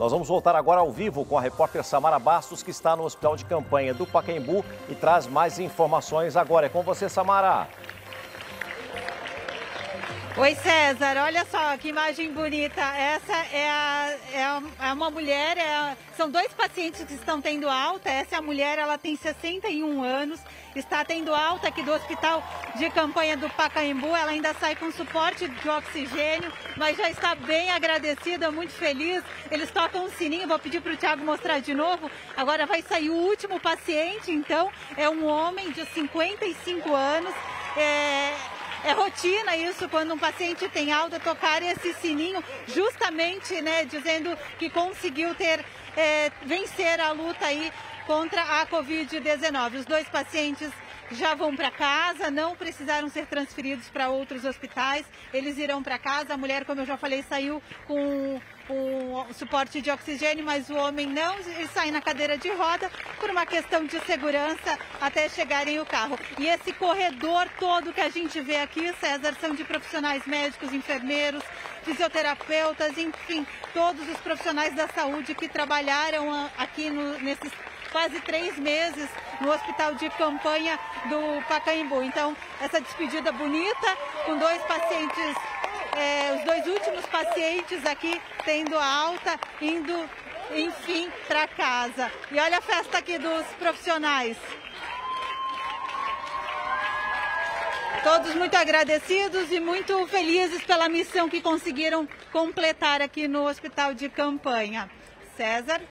Nós vamos voltar agora ao vivo com a repórter Samara Bastos, que está no hospital de campanha do Pacaembu e traz mais informações agora. É com você, Samara. Oi César, olha só que imagem bonita. Essa é, a, é, a, é uma mulher, é a, são dois pacientes que estão tendo alta. Essa é a mulher, ela tem 61 anos, está tendo alta aqui do hospital de campanha do Pacaembu. Ela ainda sai com suporte de oxigênio, mas já está bem agradecida, muito feliz. Eles tocam um sininho, vou pedir para o Thiago mostrar de novo. Agora vai sair o último paciente, então é um homem de 55 anos. É, é rotina isso quando um paciente tem alta tocar esse sininho, justamente, né, dizendo que conseguiu ter é, vencer a luta aí contra a Covid-19. Os dois pacientes já vão para casa, não precisaram ser transferidos para outros hospitais, eles irão para casa. A mulher, como eu já falei, saiu com com suporte de oxigênio, mas o homem não, ele sai na cadeira de roda por uma questão de segurança até chegarem o carro. E esse corredor todo que a gente vê aqui, César, são de profissionais médicos, enfermeiros, fisioterapeutas, enfim, todos os profissionais da saúde que trabalharam aqui no, nesses quase três meses no hospital de campanha do Pacaembu. Então, essa despedida bonita, com dois pacientes, é, os dois últimos pacientes aqui tendo alta, indo, enfim, para casa. E olha a festa aqui dos profissionais. Todos muito agradecidos e muito felizes pela missão que conseguiram completar aqui no hospital de campanha. César.